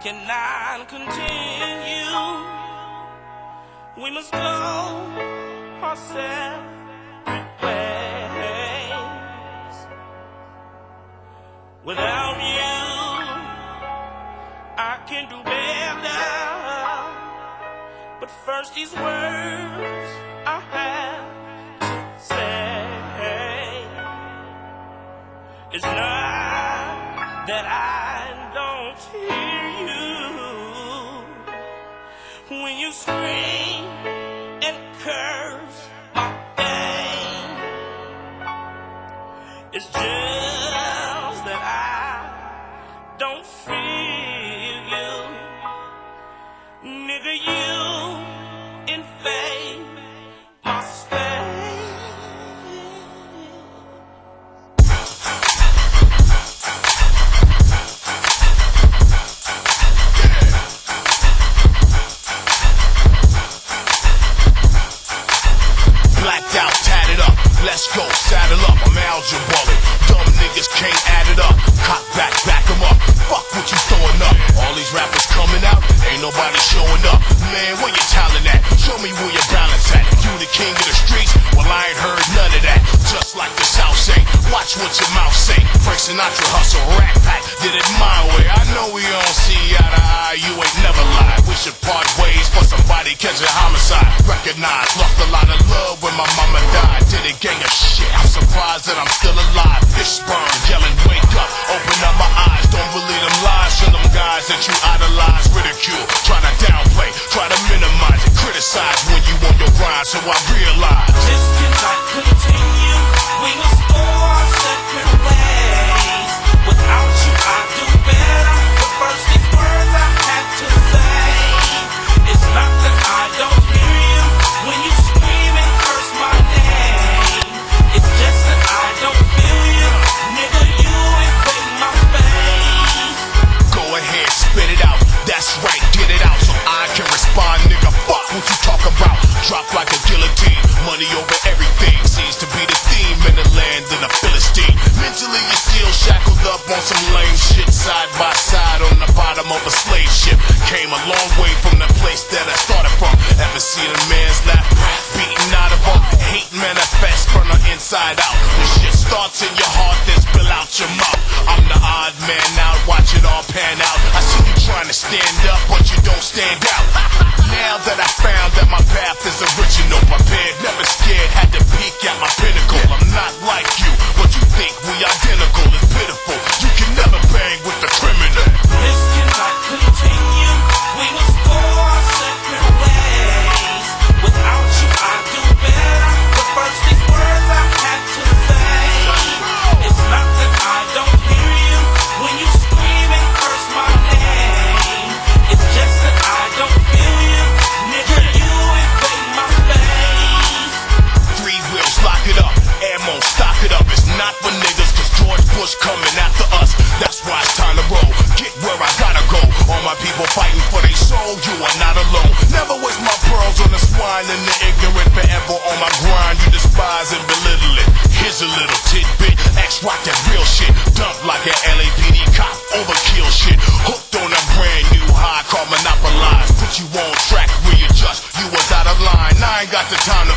cannot continue. We must go our separate ways. Without you, I can do better. But first, these words I have to say is not that I don't hear when you scream and curse my name. It's just that I don't feel you, nigga. You invade my You the king of the streets? Well, I ain't heard none of that. Just like the South say, watch what your mouth say. Frank Sinatra hustle, rat pack, did it my way. I know we don't see eye to eye. You ain't never lied. We should part ways for somebody catch a homicide. Recognize, lost a lot of love when my mama died. Did a gang of shit. I'm surprised that I'm still alive. Fish burn, yelling, wake up, open up my eyes. Don't believe them lies from them guys that you idolize, ridicule, try to downplay, So I realize. on some lame shit side by side on the bottom of a slave ship. Came a long way from the place that I started from. Ever seen a man's left breath beaten out of him? Hate manifests from the inside out. The shit starts in your heart, then spill out your mouth. I'm the odd man out, watch it all pan out. I see you trying to stand up, but you don't stand out. now that I found that my path is original, prepared pig never you won't track, readjust. You was out of line, I ain't got the time